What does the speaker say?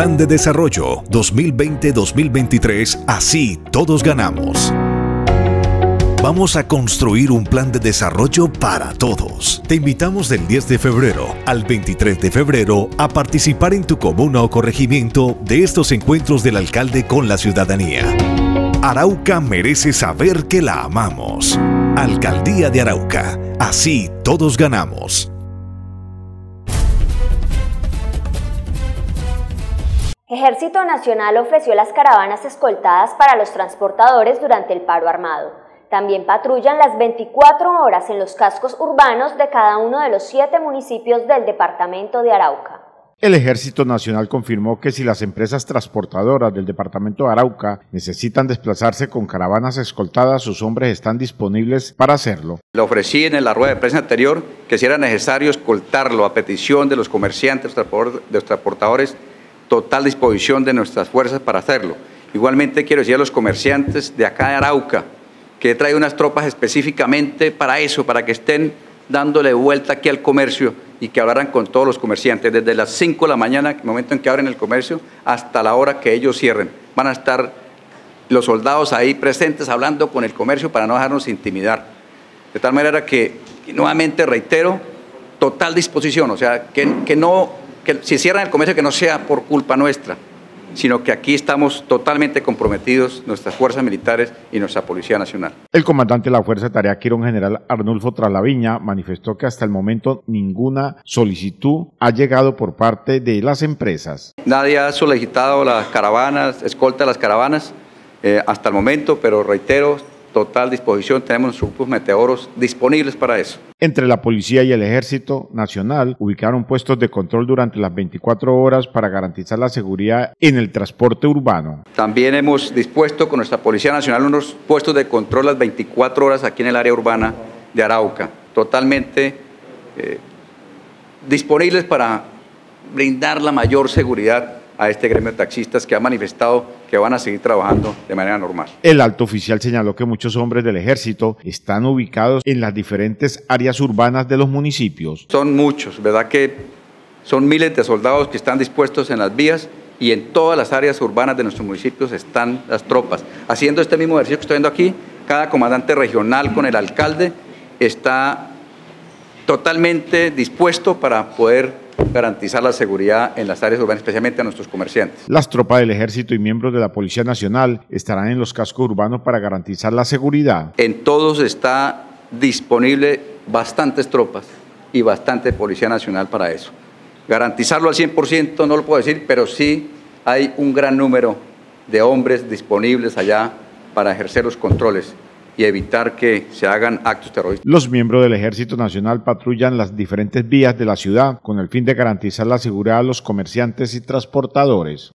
Plan de Desarrollo 2020-2023, así todos ganamos. Vamos a construir un plan de desarrollo para todos. Te invitamos del 10 de febrero al 23 de febrero a participar en tu comuna o corregimiento de estos encuentros del alcalde con la ciudadanía. Arauca merece saber que la amamos. Alcaldía de Arauca. Así todos ganamos. Ejército Nacional ofreció las caravanas escoltadas para los transportadores durante el paro armado. También patrullan las 24 horas en los cascos urbanos de cada uno de los siete municipios del departamento de Arauca. El Ejército Nacional confirmó que si las empresas transportadoras del departamento de Arauca necesitan desplazarse con caravanas escoltadas, sus hombres están disponibles para hacerlo. Le ofrecí en la rueda de prensa anterior que si era necesario escoltarlo a petición de los comerciantes, de los transportadores, total disposición de nuestras fuerzas para hacerlo. Igualmente quiero decir a los comerciantes de acá de Arauca, que trae unas tropas específicamente para eso, para que estén dándole vuelta aquí al comercio y que hablaran con todos los comerciantes, desde las 5 de la mañana, momento en que abren el comercio, hasta la hora que ellos cierren. Van a estar los soldados ahí presentes hablando con el comercio para no dejarnos intimidar. De tal manera que, nuevamente reitero, total disposición, o sea, que no, que si cierran el comercio que no sea por culpa nuestra, sino que aquí estamos totalmente comprometidos, nuestras fuerzas militares y nuestra Policía Nacional. El comandante de la Fuerza de Tarea Quirón General Arnulfo Tralaviña manifestó que hasta el momento ninguna solicitud ha llegado por parte de las empresas. Nadie ha solicitado las caravanas, escolta las caravanas eh, hasta el momento, pero reitero, total disposición, tenemos nuestros grupos meteoros disponibles para eso. Entre la Policía y el Ejército Nacional ubicaron puestos de control durante las 24 horas para garantizar la seguridad en el transporte urbano. También hemos dispuesto con nuestra Policía Nacional unos puestos de control las 24 horas aquí en el área urbana de Arauca, totalmente eh, disponibles para brindar la mayor seguridad a este gremio de taxistas que ha manifestado que van a seguir trabajando de manera normal. El alto oficial señaló que muchos hombres del ejército están ubicados en las diferentes áreas urbanas de los municipios. Son muchos, ¿verdad que son miles de soldados que están dispuestos en las vías y en todas las áreas urbanas de nuestros municipios están las tropas. Haciendo este mismo ejercicio que estoy viendo aquí, cada comandante regional con el alcalde está totalmente dispuesto para poder garantizar la seguridad en las áreas urbanas, especialmente a nuestros comerciantes. Las tropas del Ejército y miembros de la Policía Nacional estarán en los cascos urbanos para garantizar la seguridad. En todos está disponible bastantes tropas y bastante Policía Nacional para eso. Garantizarlo al 100% no lo puedo decir, pero sí hay un gran número de hombres disponibles allá para ejercer los controles y evitar que se hagan actos terroristas. Los miembros del Ejército Nacional patrullan las diferentes vías de la ciudad con el fin de garantizar la seguridad a los comerciantes y transportadores.